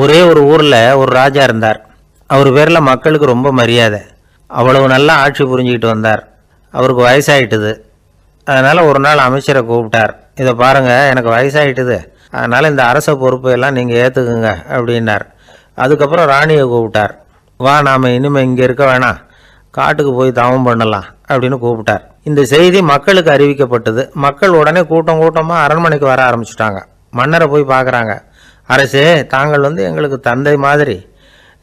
ஒரே ஒரு ஊரில் ஒரு ராஜா இருந்தார். அவர் பேரில் மக்களுக்கு ரொம்ப மரியாதை. அவ்வளவு நல்லா ஆட்சி புரிஞ்சுக்கிட்டு வந்தார். அவருக்கு வயசாயிட்டுது. அதனால் ஒரு நாள் அமைச்சரை கூப்பிட்டார். இதை பாருங்கள் எனக்கு வயசாயிட்டுது. அதனால் இந்த அரச பொறுப்பை எல்லாம் நீங்கள் ஏற்றுக்குங்க அப்படின்னார். அதுக்கப்புறம் ராணியை கூப்பிட்டார். வா நாம் இனிமேல் இங்கே இருக்க வேணாம். காட்டுக்கு போய் தவம் பண்ணலாம் அப்படின்னு கூப்பிட்டார். இந்த செய்தி மக்களுக்கு அறிவிக்கப்பட்டது. மக்கள் உடனே கூட்டம் கூட்டமாக அரண்மனைக்கு வர ஆரம்பிச்சிட்டாங்க. மன்னரை போய் பார்க்குறாங்க அரசே தாங்கள் வந்து எங்களுக்கு தந்தை மாதிரி.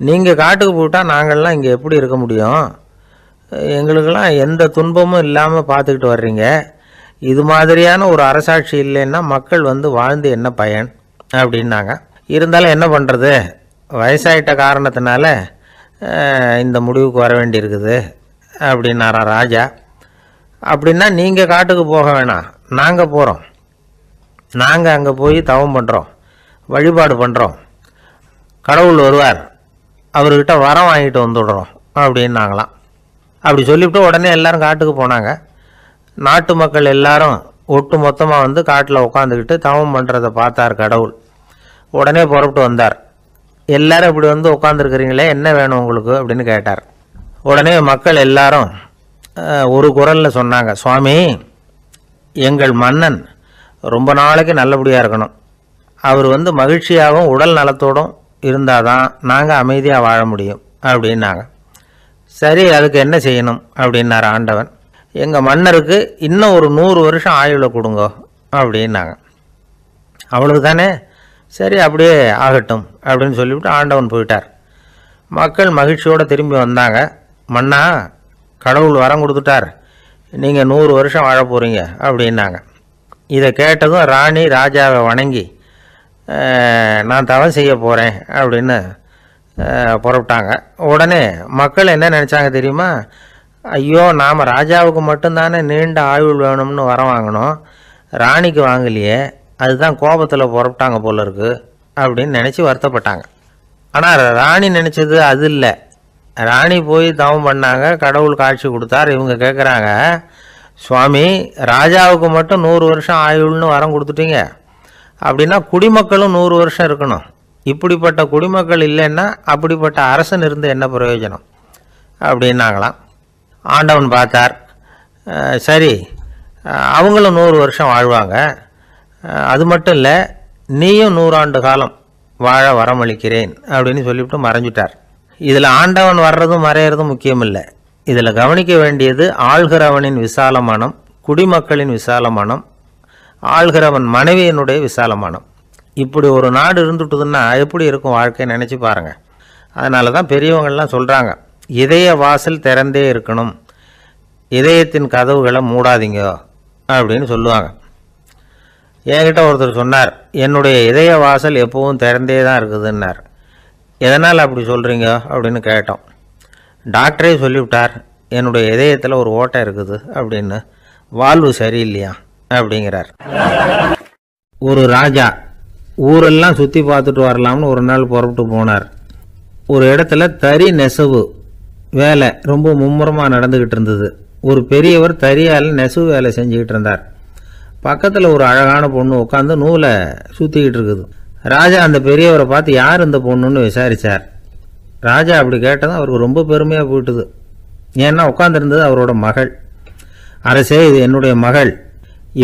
நீங்கள் காட்டுக்கு போட்டால் நாங்கள்லாம் இங்கே எப்படி இருக்க முடியும்? எங்களுக்கெல்லாம் எந்த துன்பமும் இல்லாமல் பார்த்துக்கிட்டு வர்றீங்க. இது மாதிரியான ஒரு அரசாட்சி இல்லைன்னா மக்கள் வந்து வாழ்ந்து என்ன பயன்? அப்படின்னாங்க. இருந்தாலும் என்ன பண்ணுறது வயசாயிட்ட காரணத்தினால இந்த முடிவுக்கு வர வேண்டியிருக்குது அப்படின்னாரா ராஜா. அப்படின்னா நீங்கள் காட்டுக்கு போக வேணாம். நாங்கள் போகிறோம் நாங்கள் அங்கே போய் தவம் பண்ணுறோம் வழிபாடு பண்ணுறோம் கடவுள் வருவார். அவர்கிட்ட வரம் வாங்கிட்டு வந்துடுறோம் அப்படின்னாங்களாம். அப்படி சொல்லிவிட்டு உடனே எல்லோரும் காட்டுக்கு போனாங்க. நாட்டு மக்கள் எல்லாரும் ஒட்டு மொத்தமாக வந்து காட்டில் உட்காந்துக்கிட்டு தவம் பண்ணுறதை பார்த்தார் கடவுள். உடனே புறப்பட்டு வந்தார். எல்லாரும் இப்படி வந்து உட்காந்துருக்கிறீங்களே என்ன வேணும் உங்களுக்கு? அப்படின்னு கேட்டார். உடனே மக்கள் எல்லாரும் ஒரு குரலில் சொன்னாங்க சுவாமி எங்கள் மன்னன் ரொம்ப நாளைக்கு நல்லபடியாக இருக்கணும். அவர் வந்து மகிழ்ச்சியாகவும் உடல் நலத்தோடும் இருந்தால் தான் நாங்கள் அமைதியாக வாழ முடியும் அப்படின்னாங்க. சரி அதுக்கு என்ன செய்யணும்? அப்படின்னார் ஆண்டவன். எங்கள் மன்னருக்கு இன்னும் ஒரு நூறு வருஷம் ஆயுளை கொடுங்க அப்படின்னாங்க. அவ்வளவு தானே சரி அப்படியே ஆகட்டும் அப்படின்னு சொல்லிவிட்டு ஆண்டவன் போயிட்டார். மக்கள் மகிழ்ச்சியோடு திரும்பி வந்தாங்க. மன்னா கடவுள் வரம் கொடுத்துட்டார். நீங்கள் நூறு வருஷம் வாழ போகிறீங்க அப்படின்னாங்க. இதை கேட்டதும் ராணி ராஜாவை வணங்கி நான் தவம் செய்ய போகிறேன் அப்படின்னு புறப்பட்டாங்க. உடனே மக்கள் என்ன நினச்சாங்க தெரியுமா? ஐயோ நாம் ராஜாவுக்கு மட்டும்தானே நீண்ட ஆயுள் வேணும்னு வர வாங்கினோம். ராணிக்கு வாங்கலையே. அதுதான் கோபத்தில் புறப்பட்டாங்க போல இருக்கு அப்படின்னு நினச்சி வருத்தப்பட்டாங்க. ஆனால் ராணி நினச்சது அது இல்லை. ராணி போய் தவம் பண்ணாங்க கடவுள் காட்சி கொடுத்தார். இவங்க கேட்குறாங்க சுவாமி ராஜாவுக்கு மட்டும் நூறு வருஷம் ஆயுள்னு வரம் கொடுத்துட்டீங்க. அப்படின்னா குடிமக்களும் நூறு வருஷம் இருக்கணும். இப்படிப்பட்ட குடிமக்கள் இல்லைன்னா அப்படிப்பட்ட அரசன் இருந்து என்ன பிரயோஜனம்? அப்படின்னாங்களாம். ஆண்டவன் பார்த்தார் சரி அவங்களும் நூறு வருஷம் வாழ்வாங்க. அது மட்டும் இல்லை நீயும் நூறாண்டு காலம் வாழ வரமளிக்கிறேன் அப்படின்னு சொல்லிவிட்டு மறைஞ்சிட்டார். இதில் ஆண்டவன் வர்றதும் மறையிறதும் முக்கியம் இல்லை இதில் கவனிக்க வேண்டியது ஆள்கிறவனின் விசால மனம் குடிமக்களின் விசால மனம் ஆள்கிறவன் மனைவியினுடைய விசாலமானம் இப்படி ஒரு நாடு இருந்துட்டுதுன்னா எப்படி இருக்கும் வாழ்க்கை நினச்சி பாருங்கள் அதனால தான் பெரியவங்கள்லாம் சொல்கிறாங்க இதய வாசல் திறந்தே இருக்கணும். இதயத்தின் கதவுகளை மூடாதீங்க அப்படின்னு சொல்லுவாங்க. என்கிட்ட ஒருத்தர் சொன்னார் என்னுடைய இதய வாசல் எப்பவும் திறந்தே தான் இருக்குதுன்னார். எதனால் அப்படி சொல்கிறீங்க அப்படின்னு கேட்டோம். டாக்டரே சொல்லிவிட்டார் என்னுடைய இதயத்தில் ஒரு ஓட்டை இருக்குது அப்படின்னு. வாழ்வு சரியில்லையா? அப்படிங்கிறார். ஒரு ராஜா ஊரெல்லாம் சுற்றி பார்த்துட்டு வரலாம்னு ஒரு நாள் புறப்பட்டு போனார். ஒரு இடத்துல தறி நெசவு வேலை ரொம்ப மும்முரமாக நடந்துக்கிட்டு இருந்தது. ஒரு பெரியவர் தறியால் நெசவு வேலை செஞ்சுக்கிட்டு இருந்தார். பக்கத்தில் ஒரு அழகான பொண்ணு உட்காந்து நூலை சுற்றிக்கிட்டு இருக்குது. ராஜா அந்த பெரியவரை பார்த்து யார் இந்த பொண்ணுன்னு விசாரித்தார் ராஜா அப்படி கேட்டதும் அவருக்கு ரொம்ப பெருமையாக போயிட்டுது. ஏன்னா உட்காந்துருந்தது அவரோட மகள். அரசே இது என்னுடைய மகள்.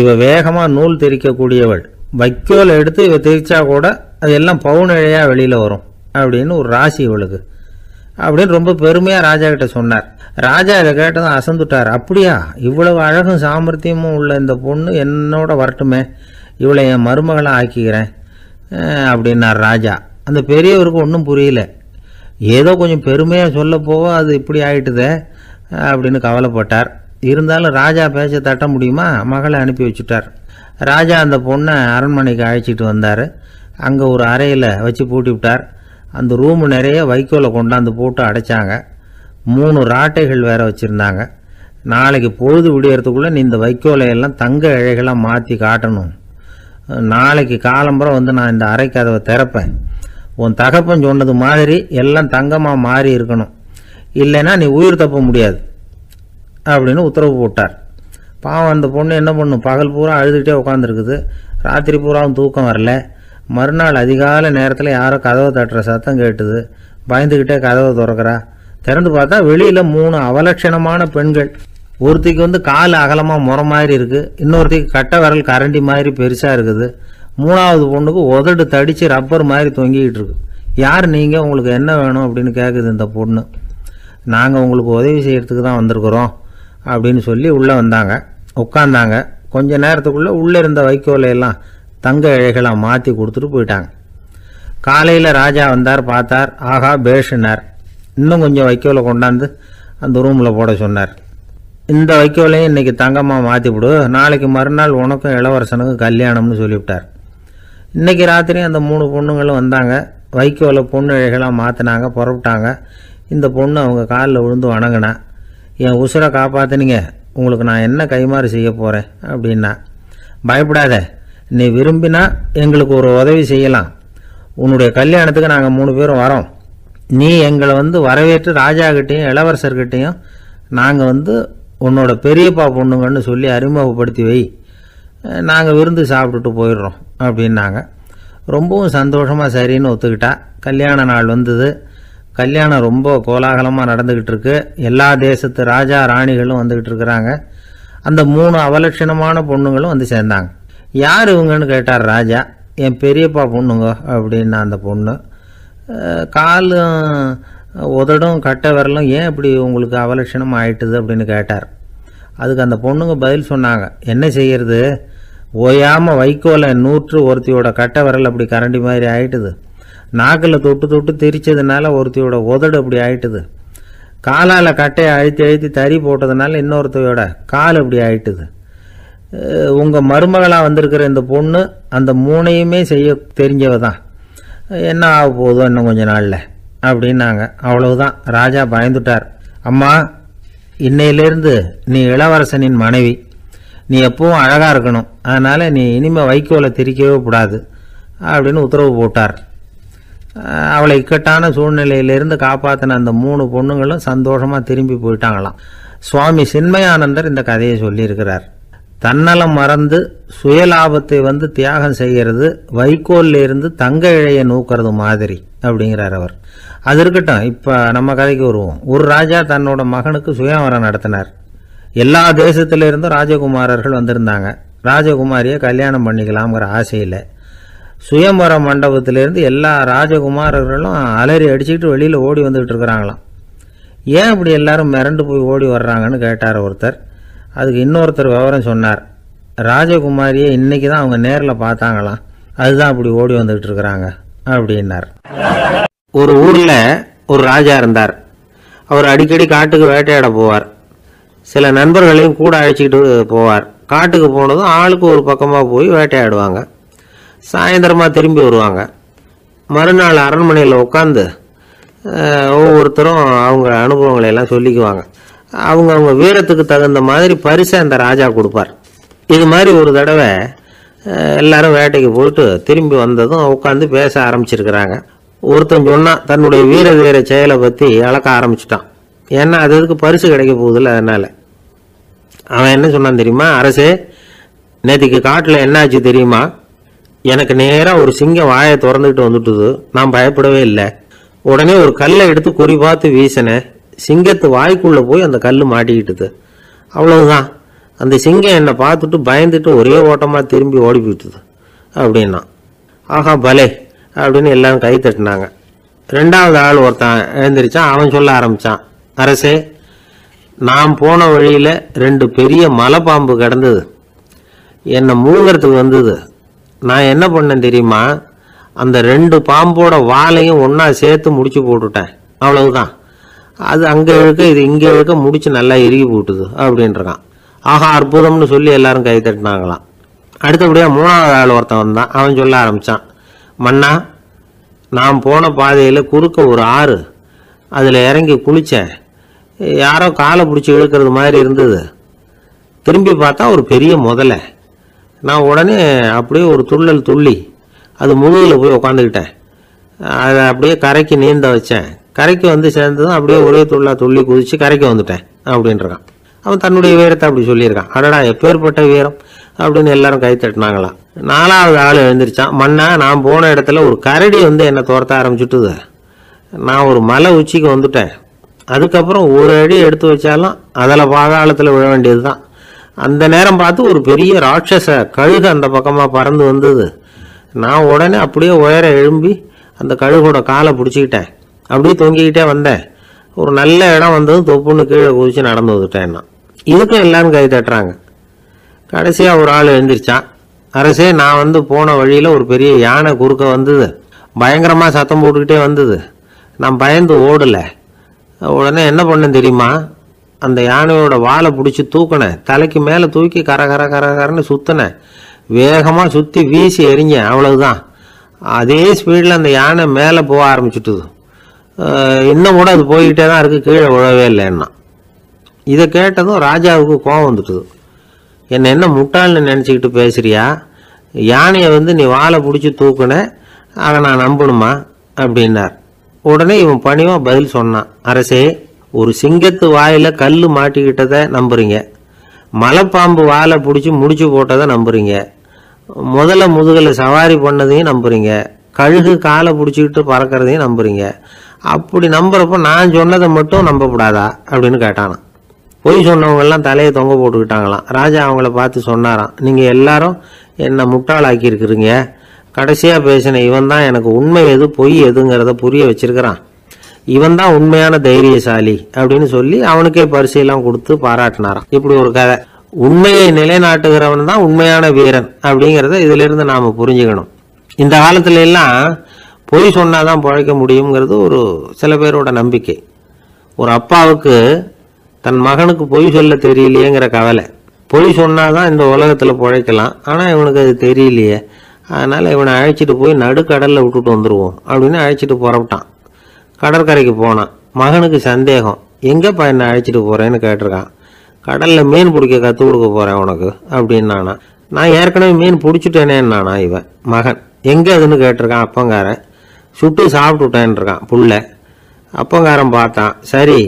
இவ வேகமாக நூல் திரிக்கக்கூடியவள். வைக்கோல் எடுத்து இவ திரிச்சா கூட அது எல்லாம் பவுனிழையாக வெளியில் வரும் அப்படின்னு ஒரு ராசி இவளுக்கு. அப்படின்னு ரொம்ப பெருமையாக ராஜா கிட்ட சொன்னார். ராஜா இதை கேட்டதும் அசந்துட்டார். அப்படியா? இவ்வளவு அழகும் சாமர்த்தியமும் உள்ள இந்த பொண்ணு என்னோட வரட்டுமே. இவளை என் மருமகளை ஆக்கிக்கிறேன். அப்படின்னார் ராஜா. அந்த பெரியவருக்கு ஒன்றும் புரியல. ஏதோ கொஞ்சம் பெருமையாக சொல்ல போக அது இப்படி ஆயிட்டுதே அப்படின்னு கவலைப்பட்டார். இருந்தாலும் ராஜா பேச்ச தட்ட முடியுமா? மகளை அனுப்பி வச்சுட்டார். ராஜா அந்த பொண்ணை அரண்மனைக்கு அழைச்சிட்டு வந்தார். அங்கே ஒரு அறையில் வச்சு பூட்டி விட்டார். அந்த ரூமு நிறைய வைக்கோலை கொண்டாந்து போட்டு அடைச்சாங்க. மூணு ராட்டைகள் வேற வச்சுருந்தாங்க. நாளைக்கு பொழுது விடியறதுக்குள்ளே நீ இந்த வைக்கோலை எல்லாம் தங்க இழைகளாக மாற்றி காட்டணும். நாளைக்கு காலம்பரம் வந்து நான் இந்த அறை கதவை திறப்பேன். உன் தகப்பன் சொன்னது மாதிரி எல்லாம் தங்கமாக மாறி இருக்கணும். இல்லைன்னா நீ உயிர் தப்ப முடியாது. அப்படின்னு உத்தரவு போட்டார். பாவம் அந்த பொண்ணு என்ன பண்ணும்? பகல் பூரா அழுதுகிட்டே உட்காந்துருக்குது ராத்திரி பூராவும் தூக்கம் வரல. மறுநாள் அதிகாலை நேரத்தில் யாரோ கதவை தட்டுற சத்தம் கேட்டுது. பயந்துக்கிட்டே கதவை திறக்கிறா. திறந்து பார்த்தா வெளியில் மூணு அவலட்சணமான பெண்கள். ஒருத்திக்கு வந்து கால் அகலமாக முறை மாதிரி இருக்குது இன்னொருத்திக்கு கட்டை விரல் கரண்டி மாதிரி பெருசாக இருக்குது. மூணாவது பொண்ணுக்கு உதடு தடித்து ரப்பர் மாதிரி தொங்கிக்கிட்டு இருக்கு. யார் நீங்கள் உங்களுக்கு என்ன வேணும்? அப்படின்னு கேட்குது இந்த பொண்ணு. நாங்கள் உங்களுக்கு உதவி செய்கிறதுக்கு தான் வந்திருக்கிறோம். அப்படின்னு சொல்லி உள்ளே வந்தாங்க. உட்காந்தாங்க கொஞ்ச நேரத்துக்குள்ளே உள்ளே இருந்த வைக்கோலையெல்லாம் தங்க இழைகளாக மாற்றி கொடுத்துட்டு போயிட்டாங்க. காலையில் ராஜா வந்தார் பார்த்தார். ஆகா பேஷினார். இன்னும் கொஞ்சம் வைக்கோலை கொண்டாந்து அந்த ரூமில் போட சொன்னார். இந்த வைக்கோலையும் இன்னைக்கு தங்கமாக மாற்றி விடு நாளைக்கு மறுநாள் உனக்கும் இளவரசனுக்கும் கல்யாணம்னு சொல்லிவிட்டார். இன்றைக்கி ராத்திரி அந்த மூணு பொண்ணுங்களும் வந்தாங்க. வைக்கோலை பொண்ணு இழைகளாக மாற்றினாங்க புறப்பட்டாங்க இந்த பொண்ணு அவங்க காலில் விழுந்து வணங்கினா. என் உசுரை காப்பாத்துனீங்க. உங்களுக்கு நான் என்ன கைமாறு செய்ய போகிறேன் அப்படின்னா பயப்படாத. நீ விரும்பினா எங்களுக்கு ஒரு உதவி செய்யலாம். உன்னுடைய கல்யாணத்துக்கு நாங்கள் மூணு பேரும் வரோம். நீ எங்களை வந்து வரவேற்று ராஜாக்கிட்டேயும் இளவரசர்கிட்டையும் நாங்கள் வந்து உன்னோட பெரியப்பா பொண்ணுங்கன்னு சொல்லி அறிமுகப்படுத்தி வை. நாங்கள் விருந்து சாப்பிட்டுட்டு போயிடுறோம் அப்படின்னாங்க. ரொம்பவும் சந்தோஷமாக சரின்னு ஒத்துக்கிட்டா. கல்யாண நாள் வந்தது. கல்யாணம் ரொம்ப கோலாகலமாக நடந்துக்கிட்டு இருக்கு. எல்லா தேசத்து ராஜா ராணிகளும் வந்துக்கிட்டு இருக்கிறாங்க. அந்த மூணு அவலட்சணமான பொண்ணுங்களும் வந்து சேர்ந்தாங்க. யார் இவங்கன்னு கேட்டார் ராஜா. என் பெரியப்பா பொண்ணுங்க அப்படின்னு அந்த பொண்ணு. காலும் உதடும் கட்டை விரலும் ஏன் இப்படி உங்களுக்கு அவலட்சணம் ஆயிட்டுது அப்படின்னு கேட்டார். அதுக்கு அந்த பொண்ணுங்க பதில் சொன்னாங்க. என்ன செய்யறது? ஓயாமல் வைக்கோலை நூற்று ஒருத்தியோட கட்டை விரல் அப்படி கரண்டி மாதிரி ஆயிட்டுது. நாக்கில் தொட்டு தொட்டு திரிச்சதுனால ஒருத்தையோட உதடு அப்படி ஆயிட்டுது. காலால் கட்டையை அழுத்தி அழுத்தி தறி போட்டதுனால இன்னொருத்தையோட கால் அப்படி ஆயிட்டுது. உங்கள் மருமகளாக வந்திருக்கிற இந்த பொண்ணு அந்த மூணையுமே செய்ய தெரிஞ்சவ தான் என்ன ஆக போகுதோ இன்னும் கொஞ்ச நாளில்? அப்படின்னாங்க. அவ்வளவுதான். ராஜா பயந்துட்டார். அம்மா இன்னையிலேருந்து நீ இளவரசனின் மனைவி. நீ எப்பவும் அழகாக இருக்கணும். அதனால் நீ இனிமேல் வைக்கோலை திரிக்கவே கூடாது. அப்படின்னு உத்தரவு போட்டார். அவளை இக்கட்டான சூழ்நிலையிலிருந்து காப்பாற்றின அந்த மூணு பொண்ணுங்களும் சந்தோஷமாக திரும்பி போயிட்டாங்களாம். சுவாமி சின்மயானந்தர் இந்த கதையை சொல்லியிருக்கிறார். தன்னலம் மறந்து சுயலாபத்தை வந்து தியாகம் செய்கிறது வைக்கோல்ல இருந்து தங்க இழையை நூக்கிறது மாதிரி அப்படிங்கிறார் அவர். அது இருக்கட்டும் இப்போ நம்ம கதைக்கு வருவோம். ஒரு ராஜா தன்னோட மகனுக்கு சுயவரம் நடத்தினார். எல்லா தேசத்திலிருந்தும் ராஜகுமாரர்கள் வந்திருந்தாங்க. ராஜகுமாரியை கல்யாணம் பண்ணிக்கலாம்ங்கிற ஆசையில். சுயம்பர மண்டபத்திலேருந்து எல்லா ராஜகுமாரர்களும் அலறி அடிச்சுக்கிட்டு வெளியில் ஓடி வந்துக்கிட்டு இருக்கிறாங்களாம். ஏன் இப்படி எல்லாரும் மிரண்டு போய் ஓடி வர்றாங்கன்னு கேட்டார் ஒருத்தர். அதுக்கு இன்னொருத்தர் விவரம் சொன்னார். ராஜகுமாரியை இன்றைக்கி தான் அவங்க நேரில் பார்த்தாங்களாம். அதுதான் அப்படி ஓடி வந்துக்கிட்டு இருக்கிறாங்க அப்படின்னார். ஒரு ஊரில் ஒரு ராஜா இருந்தார். அவர் அடிக்கடி காட்டுக்கு வேட்டையாட போவார். சில நண்பர்களையும் கூட அழைச்சிக்கிட்டு போவார். காட்டுக்கு போனதும் ஆளுக்கு ஒரு பக்கமாக போய் வேட்டையாடுவாங்க. சாயந்தரமாக திரும்பி வருவாங்க. மறுநாள் அரண்மனையில் உட்காந்து ஒவ்வொருத்தரும் அவங்க அனுபவங்களை எல்லாம் சொல்லிக்குவாங்க. அவங்க அவங்க வீரத்துக்கு தகுந்த மாதிரி பரிசை அந்த ராஜா கொடுப்பார். இது மாதிரி ஒரு தடவை எல்லாரும் வேட்டைக்கு போயிட்டு திரும்பி வந்ததும் உட்காந்து பேச ஆரம்பிச்சிருக்கிறாங்க. ஒருத்தன் சொன்னான் தன்னுடைய வீர வீர செயலை பற்றி அளக்க ஆரம்பிச்சிட்டான். ஏன்னா அது அதுக்கு பரிசு கிடைக்க போகுதில்ல அதனால். அவன் என்ன சொன்னான் தெரியுமா? அரசே நேற்றுக்கு காட்டில் என்னாச்சு தெரியுமா? எனக்கு நேராக ஒரு சிங்கம் வாயை திறந்துக்கிட்டு வந்துட்டுது. நான் பயப்படவே இல்லை. உடனே ஒரு கல்லை எடுத்து குறி பார்த்து வீசினேன் சிங்கத்து வாய்க்குள்ளே போய் அந்த கல் மாட்டிக்கிட்டுது. அவ்வளவுதான். அந்த சிங்கம் என்னை பார்த்துட்டு பயந்துட்டு ஒரே ஓட்டமாக திரும்பி ஓடி போயிட்டுது அப்படின்னா. ஆஹா பலே அப்படின்னு எல்லாரும் கை தட்டினாங்க. ரெண்டாவது ஆள் ஒருத்தன் எழுந்திரிச்சான். அவன் சொல்ல ஆரம்பிச்சான். அரசே நான் போன வழியில் ரெண்டு பெரிய மலைப்பாம்பு கிடந்தது. என்னை மூங்கிறதுக்கு வந்தது. நான் என்ன பண்ணேன் தெரியுமா? அந்த ரெண்டு பாம்போட வாழையும் ஒன்றா சேர்த்து முடிச்சு போட்டுட்டேன். அவ்வளவுதான். அது அங்கே இழுக்க இது இங்கே இருக்க முடிச்சு நல்லா எருகி போட்டுது அப்படின்றான் ஆஹா அற்புதம்னு சொல்லி எல்லாரும் கை தட்டினாங்களாம். அடுத்தபடியாக மூணாவது ஆள் ஒருத்தன் வந்தான். அவன் சொல்ல ஆரம்பித்தான் மன்னா நான் போன பாதையில் குறுக்க ஒரு ஆறு. அதில் இறங்கி குளித்தேன் யாரோ காலை பிடிச்சி இழுக்கிறது மாதிரி இருந்தது. திரும்பி பார்த்தா ஒரு பெரிய முதலை. நான் உடனே அப்படியே ஒரு துள்ளல் துள்ளி அது முதுகில் போய் உக்காந்துக்கிட்டேன். அதை அப்படியே கரைக்கு நீந்த வச்சேன். கரைக்கு வந்து சேர்ந்ததும் அப்படியே ஒரே துள்ளா துள்ளி குதித்து கரைக்கு வந்துட்டேன் அப்படின்றான். அவன் தன்னுடைய வீரத்தை அப்படி சொல்லியிருக்கான். அடடா எப்பேற்பட்ட வீரம் அப்படின்னு எல்லாரும் கை தட்டினாங்களாம் நாலாவது ஆள் எழுந்திரிச்சான். மண்ணா நான் போன இடத்துல ஒரு கரடி வந்து என்னை துரத்த ஆரம்பிச்சுட்டுது. நான் ஒரு மலை உச்சிக்கு வந்துட்டேன். அதுக்கப்புறம் ஒரு அடி எடுத்து வச்சாலும் அதில் பாதாளத்தில் விழ வேண்டியது தான் அந்த நேரம் பார்த்து ஒரு பெரிய ராட்சச கழுகு அந்த பக்கமாக பறந்து வந்தது. நான் உடனே அப்படியே உயர எழும்பி அந்த கழுகோட காலை பிடிச்சிக்கிட்டேன். அப்படியே தொங்கிக்கிட்டே வந்தேன். ஒரு நல்ல இடம் வந்தது தொப்புன்னு கீழே குதிச்சு நடந்து வந்துட்டேன் நான். இதுக்கும் எல்லாரும் கை தட்டுறாங்க. கடைசியாக ஒரு ஆள் எழுந்திரிச்சான் அரசே நான் வந்து போன வழியில் ஒரு பெரிய யானை குறுக்க வந்தது. பயங்கரமாக சத்தம் போட்டுக்கிட்டே வந்தது. நான் பயந்து ஓடலை. உடனே என்ன பண்ணேன் தெரியுமா? அந்த யானையோட வாழை பிடிச்சி தூக்கினேன். தலைக்கு மேலே தூக்கி கர கர கர கரன்னு சுற்றினேன் வேகமாக சுற்றி வீசி எறிஞ்சேன். அவ்வளவுதான். அதே ஸ்பீடில் அந்த யானை மேலே போக ஆரம்பிச்சுட்டுது. இன்னும் கூட அது போய்கிட்டே தான் இருக்குது கீழே விழவே இல்லைன்னா. இதை கேட்டதும் ராஜாவுக்கு கோபம் வந்துட்டுது. என்னை என்ன முட்டாள்னு நினச்சிக்கிட்டு பேசுகிறியா யானையை வந்து நீ வாழை பிடிச்சி தூக்குன அதை நான் நம்பணுமா? அப்படின்னார். உடனே இவன் பணிவாக பதில் சொன்னான். அரசே ஒரு சிங்கத்து வாயில கல் மாட்டிக்கிட்டதை நம்புறீங்க. மலைப்பாம்பு வாலை பிடிச்சி முடிச்சு போட்டதை நம்புறீங்க. முதல்ல முதுகில் சவாரி பண்ணதையும் நம்புறீங்க. கழுகு காலை பிடிச்சிக்கிட்டு பறக்கிறதையும் நம்புறீங்க. அப்படி நம்புறப்போ நான் சொன்னதை மட்டும் நம்பக்கூடாதா அப்படின்னு கேட்டானான் பொய் சொன்னவங்கெல்லாம் தலையை தொங்க போட்டுக்கிட்டாங்களாம். ராஜா அவங்கள பார்த்து சொன்னாராம். நீங்கள் எல்லாரும் என்னை முட்டாளாக்கி இருக்கிறீங்க கடைசியாக பேசின இவன் தான் எனக்கு உண்மை எது பொய் எதுங்கிறத புரிய வச்சிருக்கிறான். இவன் தான் உண்மையான தைரியசாலி அப்படின்னு சொல்லி அவனுக்கே பரிசையெல்லாம் கொடுத்து பாராட்டினாராம். இப்படி ஒரு கதை. உண்மையை நிலைநாட்டுகிறவன் தான் உண்மையான வீரன் அப்படிங்கிறத இதிலிருந்து நாம் புரிஞ்சுக்கணும். இந்த காலத்துல எல்லாம் பொய் சொன்னாதான் பழைக்க முடியுங்கிறது ஒரு சில பேரோட நம்பிக்கை. ஒரு அப்பாவுக்கு தன் மகனுக்கு பொய் சொல்ல தெரியலையேங்கிற கவலை. பொய் சொன்னாதான் இந்த உலகத்தில் பிழைக்கலாம். ஆனால் இவனுக்கு அது தெரியலையே. அதனால் இவனை அழைச்சிட்டு போய் நடுக்கடலில் விட்டுட்டு வந்துடுவோம் அப்படின்னு அழைச்சிட்டு புறப்பட்டான். கடற்கரைக்கு போனான். மகனுக்கு சந்தேகம். எங்கேப்பா என்னை அழைச்சிட்டு போகிறேன்னு கேட்டிருக்கான். கடலில் மீன் பிடிக்க கற்றுக் கொடுக்க போகிறேன் உனக்கு அப்படின்னானா. நான் ஏற்கனவே மீன் பிடிச்சிட்டேனேன்னானா இவன். மகன் எங்கே அதுன்னு கேட்டிருக்கான் அப்பங்காரன். சுட்டு சாப்பிட்டுட்டேன்னு இருக்கான் புள்ள. அப்பங்காரன் பார்த்தான். சரி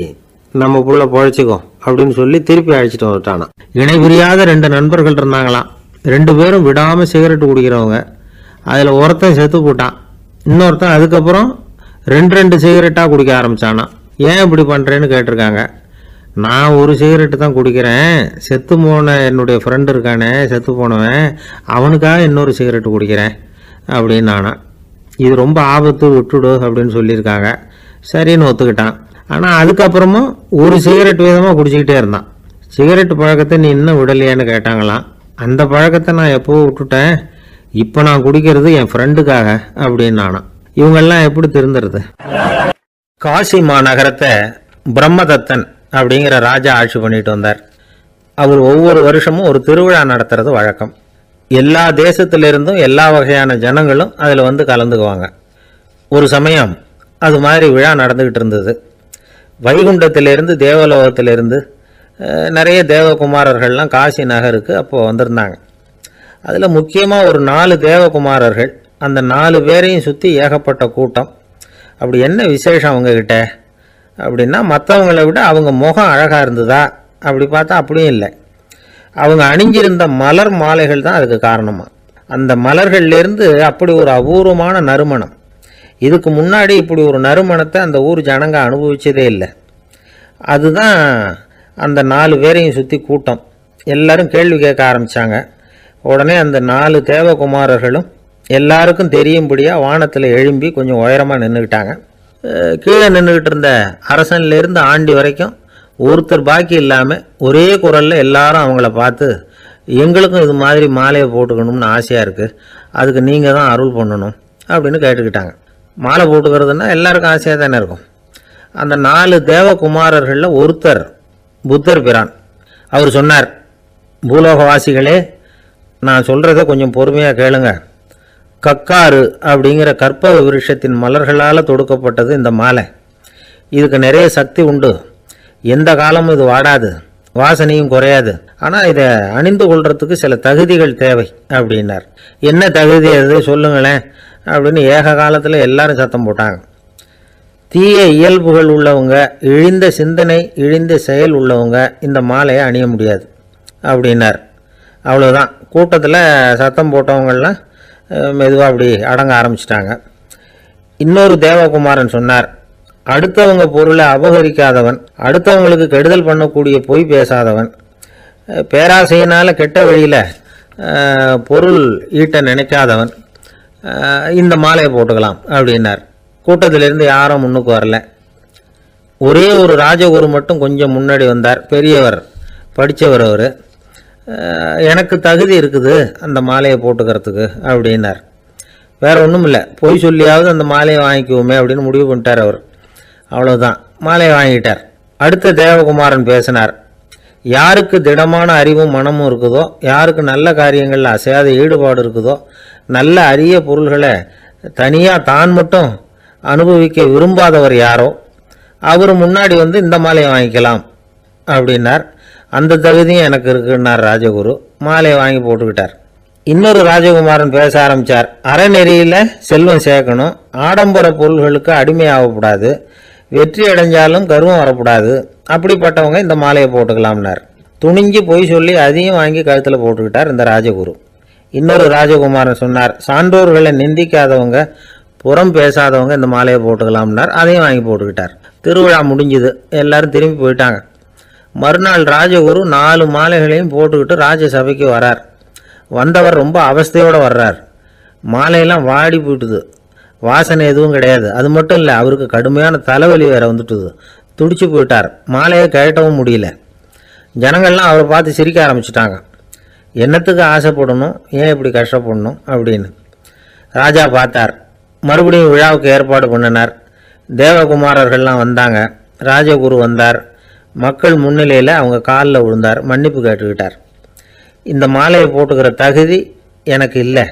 நம்ம புள்ள பொழைச்சிக்கோ அப்படின்னு சொல்லி திருப்பி அழைச்சிட்டு வந்துட்டானா இணை புரியாத ரெண்டு நண்பர்கள் இருந்தாங்களாம். ரெண்டு பேரும் விடாமல் சிகரெட் குடிக்கிறவங்க. அதில் ஒருத்தன் செத்து போட்டான். இன்னொருத்தன் அதுக்கப்புறம் ரெண்டு ரெண்டு சிகரெட்டாக குடிக்க ஆரம்பித்தானா ஏன் இப்படி பண்ணுறேன்னு கேட்டிருக்காங்க. நான் ஒரு சிகரெட்டு தான் குடிக்கிறேன். செத்து போன என்னுடைய ஃப்ரெண்டு இருக்கானே செத்து போனவன் அவனுக்காக இன்னொரு சிகரெட்டு குடிக்கிறேன் அப்படின்னு நானா இது ரொம்ப ஆபத்து விட்டுடு அப்படின்னு சொல்லியிருக்காங்க. சரின்னு ஒத்துக்கிட்டான். ஆனால் அதுக்கப்புறமும் ஒரு சிகரெட் விதமாக குடிச்சிக்கிட்டே இருந்தான். சிகரெட் பழக்கத்தை நீ இன்னும் விடலையான்னு கேட்டாங்களாம். அந்த பழக்கத்தை நான் எப்போ விட்டுட்டேன். இப்போ நான் குடிக்கிறது என் ஃப்ரெண்டுக்காக அப்படின்னு நானாம் இவங்கெல்லாம் எப்படி திருந்துறது? காசி மாநகரத்தை பிரம்மதத்தன் அப்படிங்கிற ராஜா ஆட்சி பண்ணிட்டு வந்தார். அவர் ஒவ்வொரு வருஷமும் ஒரு திருவிழா நடத்துறது வழக்கம். எல்லா தேசத்திலிருந்தும் எல்லா வகையான ஜனங்களும் அதில் வந்து கலந்துக்குவாங்க. ஒரு சமயம் அது மாதிரி விழா நடந்துக்கிட்டு இருந்தது. வைகுண்டத்திலிருந்து தேவலோகத்திலிருந்து நிறைய தேவகுமாரர்கள்லாம் காசி நகருக்கு அப்போ வந்திருந்தாங்க. அதில் முக்கியமாக ஒரு நாலு தேவகுமாரர்கள் அந்த நாலு பேரையும் சுற்றி ஏகப்பட்ட கூட்டம். அப்படி என்ன விசேஷம் அவங்கக்கிட்ட அப்படின்னா மற்றவங்கள விட அவங்க முகம் அழகாக இருந்ததா? அப்படி பார்த்தா அப்படியும் இல்லை. அவங்க அணிஞ்சிருந்த மலர் மாலைகள் தான் அதுக்கு காரணமாக அந்த மலர்கள்லேருந்து அப்படி ஒரு அபூர்வமான நறுமணம். இதுக்கு முன்னாடி இப்படி ஒரு நறுமணத்தை அந்த ஊர் ஜனங்க அனுபவிச்சதே இல்லை. அதுதான் அந்த நாலு பேரையும் சுற்றி கூட்டம். எல்லாரும் கேள்வி கேட்க ஆரம்பித்தாங்க உடனே அந்த நாலு தேவகுமாரர்களும் எல்லாருக்கும் தெரியும்படியாக வானத்தில் எழும்பி கொஞ்சம் உயரமாக நின்றுக்கிட்டாங்க கீழே நின்றுக்கிட்டு இருந்த அரசன்லேருந்து ஆண்டி வரைக்கும் ஒருத்தர் பாக்கி இல்லாமல் ஒரே குரலில் எல்லாரும் அவங்கள பார்த்து எங்களுக்கும் இது மாதிரி மாலையை போட்டுக்கணும்னு ஆசையாக இருக்குது அதுக்கு நீங்கள் தான் அருள் பண்ணணும். அப்படின்னு கேட்டுக்கிட்டாங்க. மாலை போட்டுக்கிறதுனா எல்லாருக்கும் ஆசையாக தானே இருக்கும். அந்த நாலு தேவகுமாரர்களில் ஒருத்தர் புத்தர் பிரான். அவர் சொன்னார் பூலோகவாசிகளே நான் சொல்கிறத கொஞ்சம் பொறுமையாக கேளுங்க. கக்காரு அப்படிங்கிற கற்பக விருஷத்தின் மலர்களால் தொடுக்கப்பட்டது இந்த மாலை. இதுக்கு நிறைய சக்தி உண்டு. எந்த காலமும் இது வாடாது. வாசனையும் குறையாது. ஆனால் இதை அணிந்து கொள்றதுக்கு சில தகுதிகள் தேவை அப்படின்னார். என்ன தகுதி அது? சொல்லுங்களேன். அப்படின்னு ஏக காலத்தில் எல்லாரும் சத்தம் போட்டாங்க. தீய இயல்புகள் உள்ளவங்க இழிந்த சிந்தனை இழிந்த செயல் உள்ளவங்க இந்த மாலையை அணிய முடியாது அப்படின்னார். அவ்வளோதான் கூட்டத்தில் சத்தம் போட்டவங்கள்லாம் மெதுவாக அப்படி அடங்க ஆரம்பிச்சிட்டாங்க. இன்னொரு தேவகுமாரன் சொன்னார் அடுத்தவங்க பொருளை அபகரிக்காதவன் அடுத்தவங்களுக்கு கெடுதல் பண்ணக்கூடிய பொய் பேசாதவன். பேராசையினால் கெட்ட வழியில் பொருள் ஈட்ட நினைக்காதவன். இந்த மாலையை போட்டுக்கலாம் அப்படின்னார். கூட்டத்திலிருந்து யாரும் முன்னுக்கு வரல. ஒரே ஒரு ராஜகுரு மட்டும் கொஞ்சம் முன்னாடி வந்தார். பெரியவர் படித்தவர் அவர். எனக்கு தகுதி இருக்குது அந்த மாலையை போட்டுக்கிறதுக்கு அப்படின்னார். வேறு ஒன்றும் இல்லை. பொய் சொல்லியாவது அந்த மாலையை வாங்கிக்குவோமே அப்படின்னு முடிவு பண்ணிட்டார் அவர். அவ்வளோதான் மாலையை வாங்கிட்டார். அடுத்த தேவகுமாரன் பேசினார். யாருக்கு திடமான அறிவும் மனமும் இருக்குதோ யாருக்கு நல்ல காரியங்களில் அசையாத ஈடுபாடு இருக்குதோ நல்ல அரிய பொருள்களை தனியாக தான் மட்டும் அனுபவிக்க விரும்பாதவர் யாரோ அவர் முன்னாடி வந்து இந்த மாலையை வாங்கிக்கலாம் அப்படின்னார். அந்த தகுதியும் எனக்கு இருக்குன்னார் ராஜகுரு. மாலையை வாங்கி போட்டுக்கிட்டார். இன்னொரு ராஜகுமாரன் பேச ஆரம்பித்தார் அறநெறியில் செல்வம் சேர்க்கணும். ஆடம்பர பொருள்களுக்கு அடிமையாகக்கூடாது வெற்றி அடைஞ்சாலும் கருவம் வரக்கூடாது. அப்படிப்பட்டவங்க இந்த மாலையை போட்டுக்கலாம்னார். துணிஞ்சு பொய் சொல்லி அதையும் வாங்கி கழுத்தில் போட்டுக்கிட்டார் இந்த ராஜகுரு. இன்னொரு ராஜகுமாரன் சொன்னார் சான்றோர்களை நிந்திக்காதவங்க புறம் பேசாதவங்க இந்த மாலையை போட்டுக்கலாம்னார். அதையும் வாங்கி போட்டுக்கிட்டார். திருவிழா முடிஞ்சுது. எல்லாரும் திரும்பி போயிட்டாங்க. மறுநாள் ராஜகுரு நாலு மாலைகளையும் போட்டுக்கிட்டு ராஜசபைக்கு வரார். வந்தவர் ரொம்ப அவஸ்தையோடு வர்றார். மாலையெல்லாம் வாடி போயிட்டுது. வாசனை எதுவும் கிடையாது. அது மட்டும் இல்லை அவருக்கு கடுமையான தலைவலி வேற வந்துட்டுது. துடிச்சு போயிட்டார். மாலையை கழட்டவும் முடியல. ஜனங்கள்லாம் அவரை பார்த்து சிரிக்க ஆரம்பிச்சிட்டாங்க. என்னத்துக்கு ஆசைப்படணும்? ஏன் இப்படி கஷ்டப்படணும்? அப்படின்னு. ராஜா பார்த்தார். மறுபடியும் விழாவுக்கு ஏற்பாடு பண்ணினார். தேவகுமாரர்கள்லாம் வந்தாங்க. ராஜகுரு வந்தார். மக்கள் முன்னிலையில் அவங்க காலில் விழுந்தார் மன்னிப்பு கேட்டுக்கிட்டார். இந்த மாலையை போட்டுக்கிற தகுதி எனக்கு இல்லை.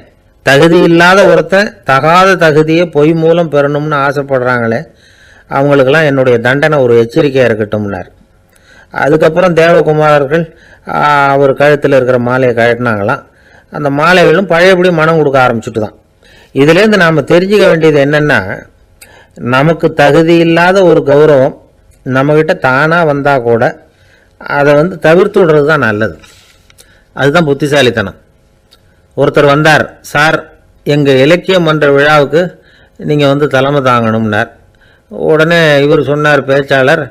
தகுதி இல்லாத ஒருத்தன் தகாத தகுதியை பொய் மூலம் பெறணும்னு ஆசைப்படுறாங்களே அவங்களுக்கெல்லாம் என்னுடைய தண்டனை ஒரு எச்சரிக்கையாக இருக்கட்டும்னார். அதுக்கப்புறம் தேவகுமாரர்கள் அவர் கழுத்தில் இருக்கிற மாலையை கழட்டினாங்களாம். அந்த மாலைகளும் பழையபடி மனம் கொடுக்க ஆரம்பிச்சுட்டு தான் இதுலேருந்து நாம் தெரிஞ்சுக்க வேண்டியது என்னென்னா நமக்கு தகுதி இல்லாத ஒரு கௌரவம் நம்மக்கிட்ட தானாக வந்தால் கூட அதை வந்து தவிர்த்து விடுறது தான் நல்லது. அதுதான் புத்திசாலித்தனம். ஒருத்தர் வந்தார் சார் எங்கள் இலக்கியம் மன்ற விழாவுக்கு நீங்கள் வந்து தலைமை தாங்கணும்னார். உடனே இவர் சொன்னார் பேச்சாளர்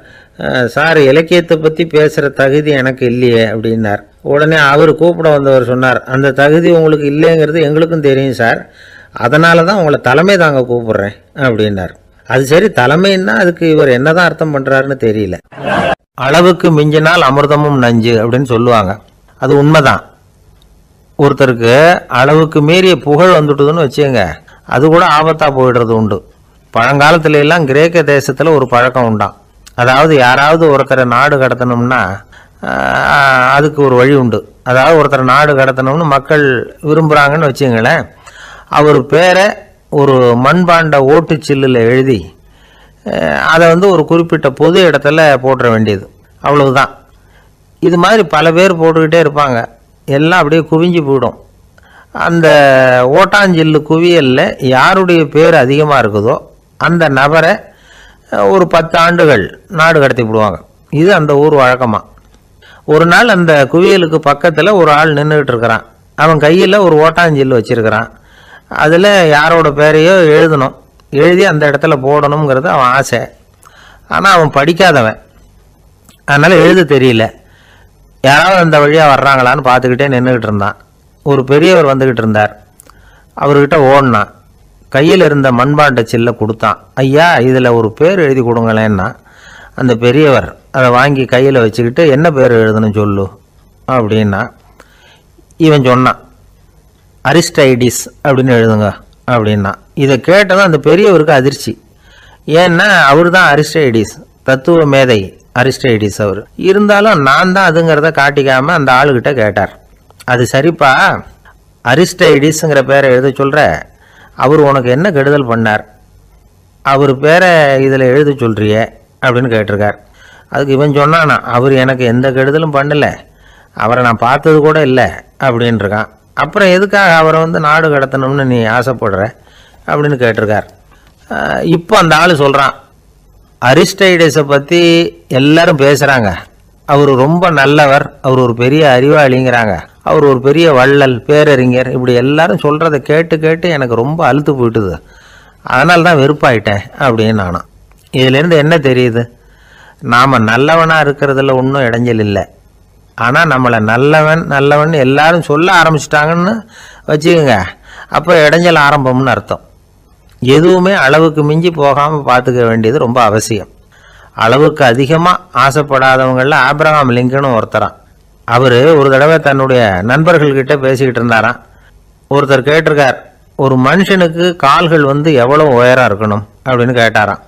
சார் இலக்கியத்தை பற்றி பேசுகிற தகுதி எனக்கு இல்லையே அப்படின்னார். உடனே அவர் கூப்பிட வந்தவர் சொன்னார் அந்த தகுதி உங்களுக்கு இல்லைங்கிறது எங்களுக்கும் தெரியும் சார். அதனால தான் உங்களை தலைமை தாங்க கூப்பிட்றேன் அப்படின்னார். அது சரி தலைமைன்னா அதுக்கு இவர் என்னதான் அர்த்தம் பண்ணுறாருன்னு தெரியல. அளவுக்கு மிஞ்சினால் அமிர்தமும் நஞ்சு அப்படின்னு சொல்லுவாங்க. அது உண்மைதான். ஒருத்தருக்கு அளவுக்கு மீறிய புகழ் வந்துட்டுதுன்னு வச்சுங்க அது கூட ஆபத்தா போயிடுறது உண்டு. பழங்காலத்துல எல்லாம் கிரேக்க தேசத்துல ஒரு பழக்கம் உண்டாம். அதாவது யாராவது ஒருத்தரை நாடு கடத்தணும்னா அதுக்கு ஒரு வழி உண்டு. அதாவது ஒருத்தரை நாடு கடத்தணும்னு மக்கள் விரும்புகிறாங்கன்னு வச்சுங்களேன் அவர் பேரை ஒரு மண்பாண்ட ஓட்டுச்சில்லில் எழுதி அதை வந்து ஒரு குறிப்பிட்ட பொது இடத்துல போட்டுற வேண்டியது. அவ்வளவுதான். இது மாதிரி பல பேர் போட்டுக்கிட்டே இருப்பாங்க. எல்லாம் அப்படியே குவிஞ்சு போயிடும். அந்த ஓட்டாஞ்சில்லு குவியலில் யாருடைய பேர் அதிகமாக இருக்குதோ அந்த நபரை ஒரு பத்து ஆண்டுகள் நாடு கடத்தி விடுவாங்க. இது அந்த ஊர் வழக்கமாக ஒரு நாள் அந்த குவியலுக்கு பக்கத்தில் ஒரு ஆள் நின்றுக்கிட்டு இருக்கிறான். அவன் கையில் ஒரு ஓட்டாஞ்சில்லு வச்சுருக்கிறான். அதில் யாரோட பேரையோ எழுதணும். எழுதி அந்த இடத்துல போடணுங்கிறது அவன் ஆசை. ஆனால் அவன் படிக்காதவன். அதனால் எழுத தெரியல. யாராவது அந்த வழியாக வர்றாங்களான்னு பார்த்துக்கிட்டே நின்றுக்கிட்டு இருந்தான். ஒரு பெரியவர் வந்துக்கிட்டு இருந்தார். அவர்கிட்ட ஓடினான். கையில் இருந்த மண்பாண்ட சில்லை கொடுத்தான். ஐயா இதில் ஒரு பேர் எழுதி கொடுங்களேன்னா. அந்த பெரியவர் அதை வாங்கி கையில் வச்சுக்கிட்டு என்ன பேர் எழுதணும் சொல்லு? அப்படின்னா இவன் சொன்னான். அரிஸ்டைடிஸ் அப்படின்னு எழுதுங்க அப்படின்னா. இதை கேட்டதும் அந்த பெரியவருக்கு அதிர்ச்சி. ஏன்னா அவர் தான் அரிஸ்டைடிஸ் தத்துவ மேதை அரிஸ்டைடிஸ் அவர். இருந்தாலும் நான் தான் அதுங்கிறத காட்டிக்காமல் அந்த ஆளுகிட்ட கேட்டார். அது சரிப்பா? அரிஸ்டைடிஸுங்கிற பேரை எழுத சொல்கிற அவர் உனக்கு என்ன கெடுதல் பண்ணார்? அவர் பேரை இதில் எழுத சொல்கிறியே அப்படின்னு கேட்டிருக்கார். அதுக்கு இவன் சொன்னானா அவர் எனக்கு எந்த கெடுதலும் பண்ணலை. அவரை நான் பார்த்தது கூட இல்லை அப்படின்ட்டுருக்கான் அப்புறம் எதுக்காக அவரை வந்து நாடு கடத்தணும்னு நீ ஆசைப்படுற? அப்படின்னு கேட்டிருக்கார். இப்போ அந்த ஆள் சொல்கிறான் அரிஸ்டைடஸை பற்றி எல்லாரும் பேசுகிறாங்க அவர் ரொம்ப நல்லவர் அவர் ஒரு பெரிய அறிவாளிங்கிறாங்க. அவர் ஒரு பெரிய வள்ளல் பேரறிஞர் இப்படி எல்லாரும் சொல்கிறத கேட்டு கேட்டு எனக்கு ரொம்ப அழுத்து போயிட்டுது. அதனால தான் வெறுப்பாயிட்டேன் அப்படின்னு நானும். இதிலேருந்து என்ன தெரியுது? நாம் நல்லவனாக இருக்கிறதுல ஒன்றும் இடைஞ்சல் இல்லை. ஆனால் நம்மளை நல்லவன் நல்லவன் எல்லாரும் சொல்ல ஆரம்பிச்சிட்டாங்கன்னு வச்சுக்கோங்க. அப்போ இடைஞ்சல் ஆரம்பம்னு அர்த்தம். எதுவுமே அளவுக்கு மிஞ்சி போகாமல் பார்த்துக்க வேண்டியது ரொம்ப அவசியம். அளவுக்கு அதிகமாக ஆசைப்படாதவங்களில் ஆப்ரஹாம் லிங்கனும் ஒருத்தரான் அவர் ஒரு தடவை தன்னுடைய நண்பர்கள்கிட்ட பேசிக்கிட்டு இருந்தாராம். ஒருத்தர் கேட்டிருக்கார் ஒரு மனுஷனுக்கு கால்கள் வந்து எவ்வளோ உயரம் இருக்கணும்? அப்படின்னு கேட்டாராம்.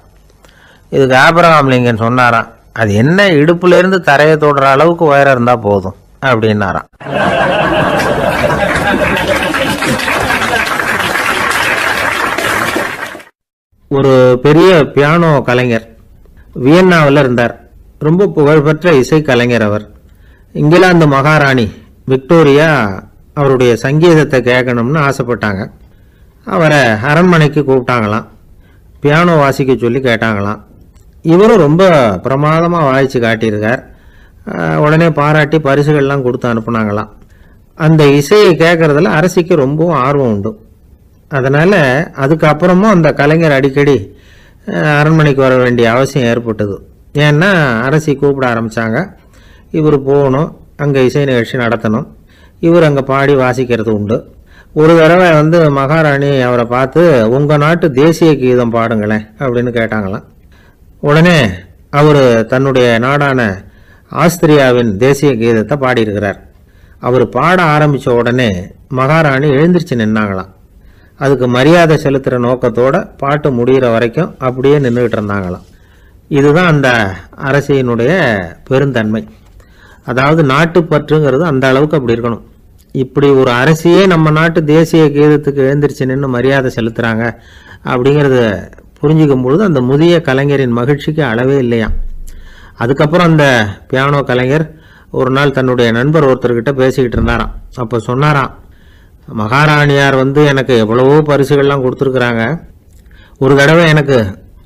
இதுக்கு ஆபிரகாம் லிங்கன் சொன்னாராம். அது என்ன இடுப்புலேருந்து தரையை தொடுற அளவுக்கு உயரம் இருந்தால் போதும் அப்படின்னாராம். ஒரு பெரிய பியானோ கலைஞர் வியன்னாவில் இருந்தார். ரொம்ப புகழ்பெற்ற இசை கலைஞர் அவர். இங்கிலாந்து மகாராணி விக்டோரியா அவருடைய சங்கீதத்தை கேட்கணும்னு ஆசைப்பட்டாங்க. அவரை அரண்மனைக்கு கூப்பிட்டாங்களாம். பியானோ வாசிக்க சொல்லி கேட்டாங்களாம். இவரும் ரொம்ப பிரமாதமாக வாழ்ச்சி காட்டியிருக்கார். உடனே பாராட்டி பரிசுகள்லாம் கொடுத்து அனுப்புனாங்களாம். அந்த இசையை கேட்குறதுல அரசிக்கு ரொம்பவும் ஆர்வம் உண்டு. அதனால் அதுக்கப்புறமும் அந்த கலைஞர் அடிக்கடி அரண்மனைக்கு வர வேண்டிய அவசியம் ஏற்பட்டது. ஏன்னா அரசி கூப்பிட ஆரம்பித்தாங்க இவர் போகணும் அங்கே இசை நிகழ்ச்சி நடத்தணும். இவர் அங்கே பாடி வாசிக்கிறது உண்டு. ஒரு தடவை வந்து மகாராணி அவரை பார்த்து உங்கள் நாட்டு தேசிய கீதம் பாடுங்களேன் அப்படின்னு கேட்டாங்களாம். உடனே அவர் தன்னுடைய நாடான ஆஸ்திரியாவின் தேசிய கீதத்தை பாடியிருக்கிறார். அவர் பாட ஆரம்பித்த உடனே மகாராணி எழுந்திருச்சு நின்னாங்களாம். அதுக்கு மரியாதை செலுத்துகிற நோக்கத்தோட பாட்டு முடிகிற வரைக்கும் அப்படியே நின்றுக்கிட்டு இருந்தாங்களாம். இதுதான் அந்த அரசியினுடைய பெருந்தன்மை. அதாவது நாட்டுப்பற்றுங்கிறது அந்த அளவுக்கு அப்படி இருக்கணும். இப்படி ஒரு அரசியே நம்ம நாட்டு தேசிய கீதத்துக்கு எழுந்திருச்சு நின்று மரியாதை செலுத்துகிறாங்க அப்படிங்கிறது புரிஞ்சுக்கும் பொழுது அந்த முதிய கலைஞரின் மகிழ்ச்சிக்கு அளவே இல்லையாம். அதுக்கப்புறம் அந்த பியானோ கலைஞர் ஒரு நாள் தன்னுடைய நண்பர் ஒருத்தர்கிட்ட பேசிக்கிட்டு இருந்தாராம். அப்போ சொன்னாராம் மகாராணியார் வந்து எனக்கு எவ்வளவோ பரிசுகள்லாம் கொடுத்துருக்குறாங்க. ஒரு தடவை எனக்கு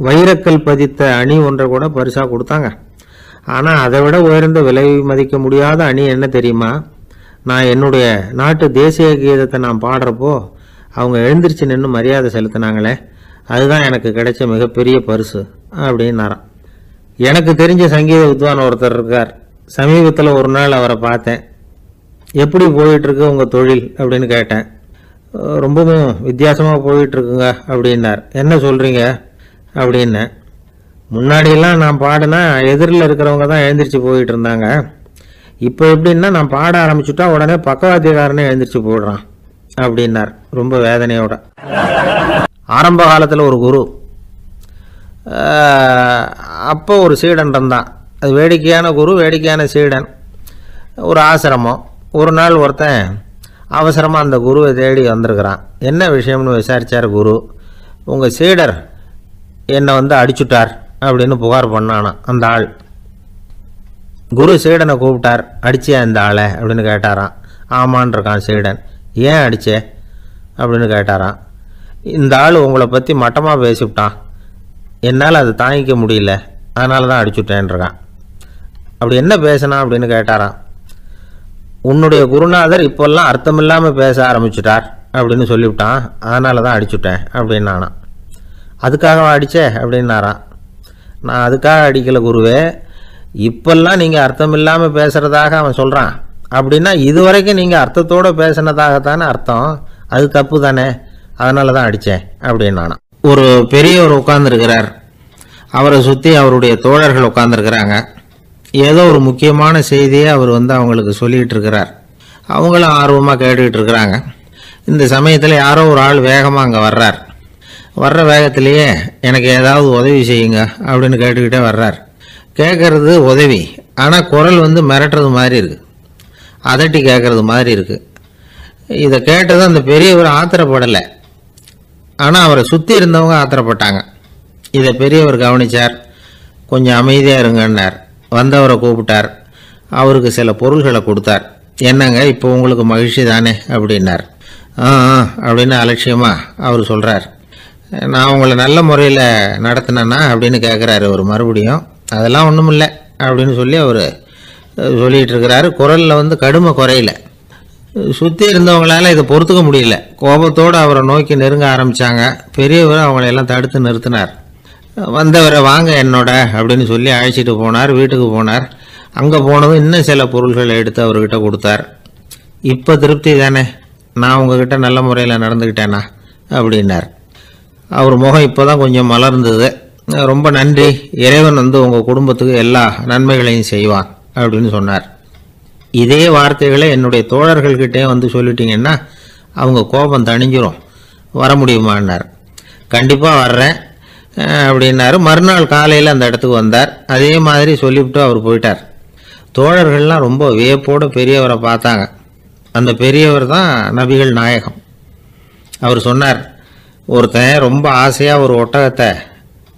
வைரக்கல் பதித்த அணி ஒன்றை கூட பரிசாக கொடுத்தாங்க. ஆனால் அதை விட உயர்ந்த விலை மதிக்க முடியாத அணி என்ன தெரியுமா? நான் என்னுடைய நாட்டு தேசிய கீதத்தை நான் பாடுறப்போ அவங்க எழுந்திரிச்சு நின்று மரியாதை செலுத்தினாங்களே. அதுதான் எனக்கு கிடைச்ச மிகப்பெரிய பரிசு அப்படின்னாராம். எனக்கு தெரிஞ்ச சங்கீத வித்வான் ஒருத்தர் இருக்கார். சமீபத்தில் ஒரு நாள் அவரை பார்த்தேன். எப்படி போயிட்டுருக்கு உங்கள் தொழில்? அப்படின்னு கேட்டேன். ரொம்பவும் வித்தியாசமாக போயிட்டுருக்குங்க அப்படின்னார். என்ன சொல்கிறீங்க அப்படின்னேன். முன்னாடியெல்லாம் நான் பாடினா எதிரில் இருக்கிறவங்க தான் எழுந்திரிச்சு போயிட்டு இருந்தாங்க இப்போ எப்படின்னா நான் பாட ஆரம்பிச்சுட்டா உடனே பக்கவாத்தியக்காரனே எழுந்திரிச்சு போயிடுறான் அப்படின்னார். ரொம்ப வேதனையோட. ஆரம்ப காலத்தில் ஒரு குரு. அப்போ ஒரு சீடன் இருந்தான். அது வேடிக்கையான குரு வேடிக்கையான சீடன். ஒரு ஆசிரமம். ஒரு நாள் ஒருத்தன் அவசரமாக அந்த குருவை தேடி வந்திருக்கிறான். என்ன விஷயம்னு விசாரித்தார் குரு. உங்கள் சீடர் என்னை வந்து அடிச்சுட்டார் அப்படின்னு புகார் பண்ணானாம் அந்த ஆள். குரு சீடனை கூப்பிட்டார். அடிச்சியா இந்த ஆளை? அப்படின்னு கேட்டாராம். ஆமான் இருக்கான் சீடன். ஏன் அடிச்சே? அப்படின்னு கேட்டாரான் இந்த ஆள் உங்களை பற்றி மட்டமாக பேசிவிட்டான் என்னால் அதை தாங்கிக்க முடியல. அதனால தான் அடிச்சுட்டேன்ருக்கான். அப்படி என்ன பேசினா அப்படின்னு கேட்டாராம். உன்னுடைய குருநாதர் இப்போல்லாம் அர்த்தமில்லாமல் பேச ஆரம்பிச்சிட்டார் அப்படின்னு சொல்லிவிட்டான். அதனால தான் அடிச்சுட்டேன் அப்படின்னானான் அதுக்காகவா அதுக்காக அடிச்சே நான் அதுக்காக அடிக்கலை குருவே. இப்போல்லாம் நீங்கள் அர்த்தம் இல்லாமல் பேசுகிறதாக அவன் சொல்கிறான் அப்படின்னா இது வரைக்கும் நீங்கள் அர்த்தத்தோடு பேசினதாகத்தானே அர்த்தம். அது தப்பு தானே. அதனால தான் அடித்தேன் அப்படின்னு நானும் ஒரு பெரியவர் உட்கார்ந்துருக்கிறார். அவரை சுற்றி அவருடைய தோழர்கள் உட்காந்துருக்கிறாங்க ஏதோ ஒரு முக்கியமான செய்தியை அவர் வந்து அவங்களுக்கு சொல்லிகிட்டு இருக்கிறார் அவங்களும் ஆர்வமாக கேட்டுக்கிட்டு இருக்கிறாங்க இந்த சமயத்தில் யாரோ ஒரு ஆள் வேகமாக அங்கே வர்றார். வர்ற வேகத்திலேயே எனக்கு ஏதாவது உதவி செய்யுங்க அப்படின்னு கேட்டுக்கிட்டே வர்றார். கேட்குறது உதவி ஆனால் குரல் வந்து மிரட்டுறது மாதிரி இருக்குது அதட்டி கேட்குறது மாதிரி இருக்குது இதை கேட்டதும் அந்த பெரியவர் ஆத்திரப்படலை. ஆனால் அவரை சுற்றி இருந்தவங்க ஆத்திரப்பட்டாங்க. இதை பெரியவர் கவனிச்சார். கொஞ்சம் அமைதியாக இருங்கன்னார். வந்தவரை கூப்பிட்டார். அவருக்கு சில பொருள்களை கொடுத்தார். என்னங்க இப்போ உங்களுக்கு மகிழ்ச்சி தானே? அப்படின்னார். ஆ ஆ அப்படின்னு அலட்சியமாக அவர் சொல்கிறார் நான் உங்களை நல்ல முறையில் நடத்தினேன்னா அப்படின்னு கேட்குறாரு அவர் மறுபடியும். அதெல்லாம் ஒன்றும் இல்லை அப்படின்னு சொல்லி அவர் சொல்லிகிட்டு இருக்கிறாரு. குரலில் வந்து கடுமை குறையில. சுற்றி இருந்தவங்களால இதை பொறுத்துக்க முடியல. கோபத்தோடு அவரை நோக்கி நெருங்க ஆரம்பித்தாங்க பெரியவர் அவங்களையெல்லாம் தடுத்து நிறுத்தினார். வந்தவரை வாங்க என்னோட அப்படின்னு சொல்லி அழைச்சிட்டு போனார் வீட்டுக்கு போனார். அங்கே போனதும் இன்னும் சில பொருள்களை எடுத்து அவர்கிட்ட கொடுத்தார். இப்போ திருப்தி தானே? நான் உங்ககிட்ட நல்ல முறையில் நடந்துக்கிட்டேனா? அப்படின்னார். அவர் முகம் இப்போ தான் கொஞ்சம் மலர்ந்தது. ரொம்ப நன்றி. இறைவன் வந்து உங்கள் குடும்பத்துக்கு எல்லா நன்மைகளையும் செய்வான் அப்படின்னு சொன்னார். இதே வார்த்தைகளை என்னுடைய தோழர்கள்கிட்டே வந்து சொல்லிட்டீங்கன்னா அவங்க கோபம் தணிஞ்சிரும். வர முடியுமான்னார். கண்டிப்பாக வர்றேன் அப்படின்னார் அப்படின்னாரு. மறுநாள் காலையில் அந்த இடத்துக்கு வந்தார். அதே மாதிரி சொல்லிவிட்டு அவர் போயிட்டார். தோழர்கள்லாம் ரொம்ப வியப்போடு பெரியவரை பார்த்தாங்க. அந்த பெரியவர் தான் நபிகள் நாயகம். அவர் சொன்னார் ஒருத்தன் ரொம்ப ஆசையாக ஒரு ஒட்டகத்தை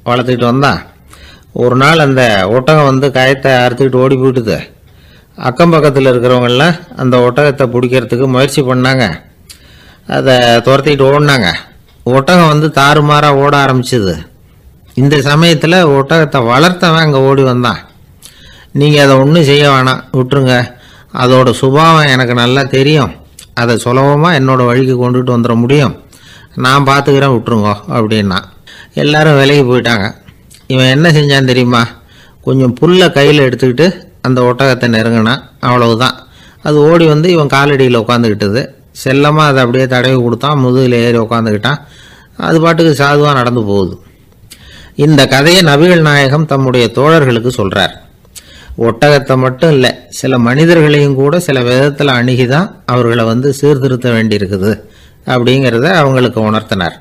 வளர்த்துக்கிட்டு வந்தான். ஒரு நாள் அந்த ஒட்டகம் வந்து கயத்தை அறுத்துக்கிட்டு ஓடி போயிட்டுது. அக்கம் பக்கத்தில் இருக்கிறவங்கெல்லாம் அந்த ஒட்டகத்தை பிடிக்கிறதுக்கு முயற்சி பண்ணாங்க. அதை துரத்திக்கிட்டு ஓடினாங்க. ஒட்டகம் வந்து தாறுமாறாக ஓட ஆரம்பிச்சுது. இந்த சமயத்தில் ஒட்டகத்தை வளர்த்தவன் அங்கே ஓடி வந்தான். நீங்கள் அதை ஒன்றும் செய்ய வேணாம். விட்டுருங்க. அதோட சுபாவம் எனக்கு நல்லா தெரியும். அதை சுலபமாக என்னோடய வழிக்கு கொண்டுட்டு வந்துட முடியும். நான் பார்த்துக்கிறேன் விட்டுருங்கோ அப்படின்னா. எல்லாரும் விலகி போயிட்டாங்க. இவன் என்ன செஞ்சான் தெரியுமா? கொஞ்சம் புல்லை கையில் எடுத்துக்கிட்டு அந்த ஒட்டகத்தை நெருங்கினான் அவ்வளவுதான். அது ஓடி வந்து இவன் காலடியில் உட்காந்துக்கிட்டது செல்லமாக அதை அப்படியே தடவி கொடுத்தான் முதுகில் ஏறி உட்காந்துக்கிட்டான் அது பாட்டுக்கு சாதுவாக நடந்து போகுது. இந்த கதையை நபிகள் நாயகம் தம்முடைய தோழர்களுக்கு சொல்கிறார் ஒட்டகத்தை மட்டும் இல்லை சில மனிதர்களையும் கூட சில விதத்தில் அணுகி தான் அவர்களை வந்து சீர்திருத்த வேண்டியிருக்குது அப்படிங்கிறத அவங்களுக்கு உணர்த்தினார்.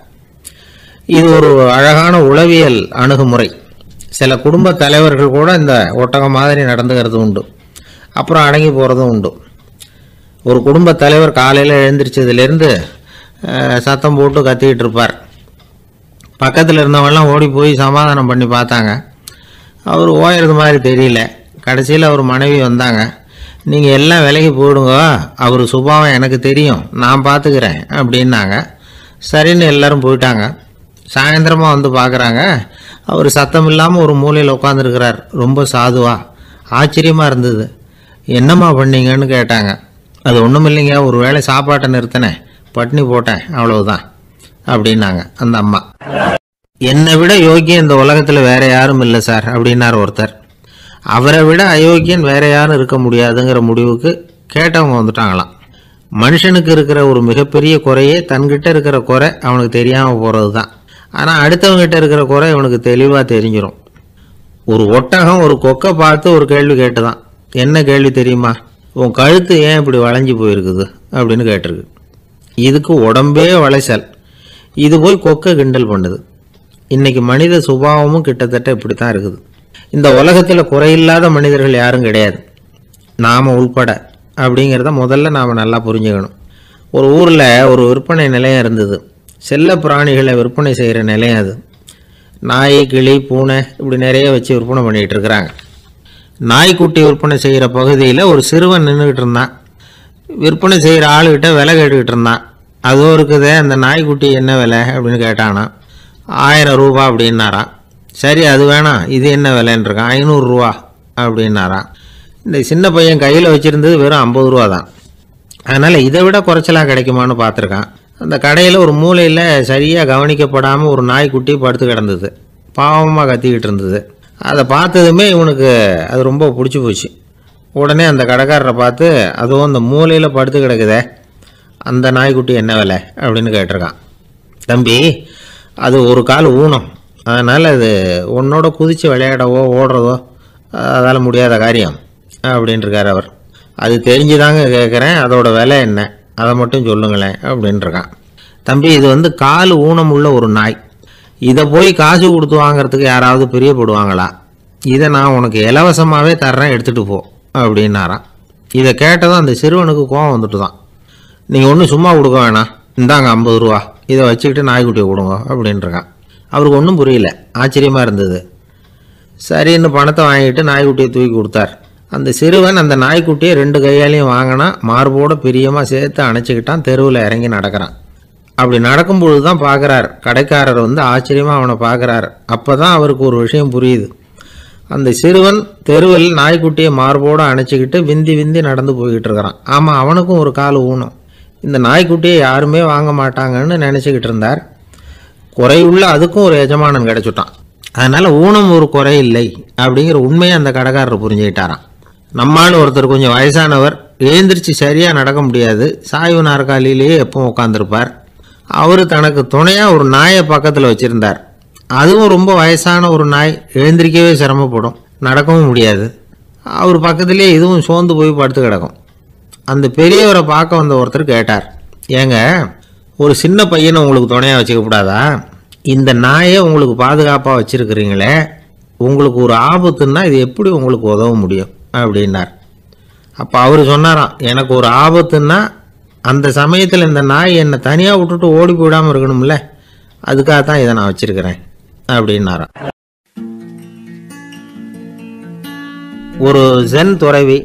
இது ஒரு அழகான உளவியல் அணுகுமுறை. சில குடும்ப தலைவர்கள் கூட இந்த ஒட்டகம் மாதிரி நடந்துக்கிறது உண்டு. அப்புறம் அடங்கி போகிறதும் உண்டு. ஒரு குடும்ப தலைவர் காலையில் எழுந்திரிச்சதுலேருந்து சத்தம் போட்டு கத்திக்கிட்டு இருப்பார். பக்கத்தில் இருந்தவங்கலாம் ஓடி போய் சமாதானம் பண்ணி பார்த்தாங்க. அவர் ஓயறது மாதிரி தெரியல. கடைசியில் அவர் மனைவி வந்தாங்க. நீங்கள் எல்லாம் விலகி போயிடுங்க. அவர் சுபாவம் எனக்கு தெரியும். நான் பார்த்துக்கிறேன். அப்படின்னாங்க. சரின்னு எல்லோரும் போயிட்டாங்க. சாயந்தரமாக வந்து பார்க்குறாங்க. அவர் சத்தம் இல்லாமல் ஒரு மூலையில் உட்காந்துருக்கிறார் ரொம்ப சாதுவா. ஆச்சரியமாக இருந்தது. என்னம்மா பண்ணீங்கன்னு கேட்டாங்க. அது ஒன்றும் இல்லைங்க ஒரு வேளை சாப்பாட்டை நிறுத்தினேன். பட்னி போட்டேன் அவ்வளவுதான் அப்படின்னாங்க அந்த அம்மா. என்னை விட யோக்கியம் இந்த உலகத்தில் வேற யாரும் இல்லை சார் அப்படின்னார் ஒருத்தர். அவரை விட அயோக்கியன் வேற யாரும் இருக்க முடியாதுங்கிற முடிவுக்கு கேட்டவங்க வந்துட்டாங்களாம். மனுஷனுக்கு இருக்கிற ஒரு மிகப்பெரிய குறையே தன்கிட்ட இருக்கிற குறை அவனுக்கு தெரியாமல் போகிறது தான் ஆனால் அடுத்தவங்ககிட்ட இருக்கிற குறை இவனுக்கு தெளிவாக தெரிஞ்சிடும் ஒரு ஒட்டகம் ஒரு கொக்கை பார்த்து ஒரு கேள்வி கேட்டுதான். என்ன கேள்வி தெரியுமா? உன் கழுத்து ஏன் இப்படி வளைஞ்சு போயிருக்குது? அப்படின்னு கேட்டிருக்கு. இதுக்கு உடம்பே வளைச்சல். இது போய் கொக்கை கிண்டல் பண்ணுது. இன்றைக்கி மனித சுபாவமும் கிட்டத்தட்ட இப்படி தான் இருக்குது. இந்த உலகத்தில் குறையில்லாத மனிதர்கள் யாரும் கிடையாது. நாம் உள்பட அப்படிங்கிறத முதல்ல நாம் நல்லா புரிஞ்சுக்கணும். ஒரு ஊரில் ஒரு விற்பனை நிலையம் இருந்தது. செல்ல பிராணிகளை விற்பனை செய்கிற நிலையம் அது. நாய் கிளி பூனை இப்படி நிறைய வச்சு விற்பனை பண்ணிகிட்டு இருக்கிறாங்க. நாய்க்குட்டி விற்பனை செய்கிற பகுதியில் ஒரு சிறுவன் நின்றுக்கிட்டு இருந்தான். விற்பனை செய்கிற ஆளுகிட்ட விலை கேட்டுக்கிட்டு இருந்தான். அதுவும் இருக்குதே அந்த நாய்க்குட்டி என்ன விலை அப்படின்னு கேட்டானா. ஆயிரம் ரூபா அப்படின்னாராம். சரி அது வேணாம். இது என்ன விலைன்னு இருக்கான் ஐநூறுரூவா அப்படின்னாராம். இந்த சின்ன பையன் கையில் வச்சுருந்தது வெறும் ஐம்பது ரூபா தான். அதனால் இதை விட குறைச்சலாக கிடைக்குமான்னு பார்த்துருக்கான். அந்த கடையில் ஒரு மூலையில் சரியாக கவனிக்கப்படாமல் ஒரு நாய்க்குட்டி படுத்து கிடந்தது. பாவமாக கத்திக்கிட்டு இருந்தது. அதை பார்த்ததுமே இவனுக்கு அது ரொம்ப பிடிச்சி போச்சு. உடனே அந்த கடைக்காரரை பார்த்து அதுவும் அந்த மூலையில் படுத்து கிடக்குதே. அந்த நாய்க்குட்டி என்ன விலை? அப்படின்னு கேட்டிருக்கான். தம்பி அது ஒரு கால் ஊனம். அதனால் அது உன்னோட குதித்து விளையாடவோ ஓடுறதோ அதால் முடியாத காரியம். அப்படின்ட்டுருக்கார் அவர். அது தெரிஞ்சுதாங்க கேட்குறேன் அதோடய விலை என்ன? அதை மட்டும் சொல்லுங்களேன் அப்படின்ட்டுருக்கான் தம்பி இது வந்து கால் ஊனம் உள்ள ஒரு நாய். இதை போய் காசு கொடுத்து வாங்குறதுக்கு யாராவது பிரியப்படுவாங்களா? இதை நான் உனக்கு இலவசமாகவே தர்றேன் எடுத்துகிட்டு போ அப்படின்னாராம். இதை கேட்டதும் அந்த சிறுவனுக்கு கோவம் வந்துட்டு தான் நீங்கள் ஒன்றும் சும்மா கொடுக்க வேணாம். இந்தாங்க ஐம்பது ரூபா. இதை வச்சுக்கிட்டு நாய்க்குட்டியை கொடுங்க அப்படின்ட்டுருக்கான் அவருக்கு ஒன்றும் புரியல. ஆச்சரியமாக இருந்தது. சரின்னு பணத்தை வாங்கிட்டு நாய்க்குட்டியை தூக்கி கொடுத்தார். அந்த சிறுவன் அந்த நாய்க்குட்டியை ரெண்டு கையாலையும் வாங்கினா மார்போட பிரியமாக சேர்த்து அணைச்சிக்கிட்டான் தெருவில் இறங்கி நடக்கிறான். அப்படி நடக்கும்பொழுது தான் பார்க்குறார் கடைக்காரர் வந்து ஆச்சரியமாக அவனை பார்க்குறார் அப்போ தான் அவருக்கு ஒரு விஷயம் புரியுது. அந்த சிறுவன் தெருவில் நாய்க்குட்டியை மார்போடு அணைச்சிக்கிட்டு விந்தி விந்தி நடந்து போய்கிட்டு இருக்கிறான். ஆமாம் அவனுக்கும் ஒரு கால் ஊனம் இந்த நாய்க்குட்டியை யாருமே வாங்க மாட்டாங்கன்னு நினச்சிக்கிட்டு இருந்தார். குறையுள்ள அதுக்கும் ஒரு எஜமானன் கிடச்சிட்டான். அதனால் ஊனம் ஒரு குறை இல்லை அப்படிங்கிற உண்மையை அந்த கடைக்காரர் புரிஞ்சுக்கிட்டாரான் நம்மால் ஒருத்தர் கொஞ்சம் வயசானவர் எழுந்திரிச்சு சரியாக நடக்க முடியாது. சாய்வு நாற்காலியிலேயே எப்பவும் உட்காந்துருப்பார் அவர் தனக்கு துணையாக ஒரு நாயை பக்கத்தில் வச்சுருந்தார். அதுவும் ரொம்ப வயசான ஒரு நாய் எழுந்திரிக்கவே சிரமப்படும். நடக்கவும் முடியாது. அவர் பக்கத்துலேயே இதுவும் சோர்ந்து போய் படுத்து கிடக்கும். அந்த பெரியவரை பார்க்க வந்த ஒருத்தர் கேட்டார் ஏங்க ஒரு சின்ன பையனை உங்களுக்கு துணையாக வச்சுக்கக்கூடாதா இந்த நாயை உங்களுக்கு பாதுகாப்பாக வச்சுருக்கிறீங்களே. உங்களுக்கு ஒரு ஆபத்துன்னா இது எப்படி உங்களுக்கு உதவ முடியும்? அப்படின்னார். அப்போ அவர் சொன்னாராம் எனக்கு ஒரு ஆபத்துன்னா அந்த சமயத்தில் இந்த நாய் என்னை தனியாக விட்டுட்டு ஓடி போயிடாமல் இருக்கணும்ல அதுக்காக தான் இதை நான் வச்சுருக்கிறேன் அப்படின்னாராம். ஒரு ஜென் துறவி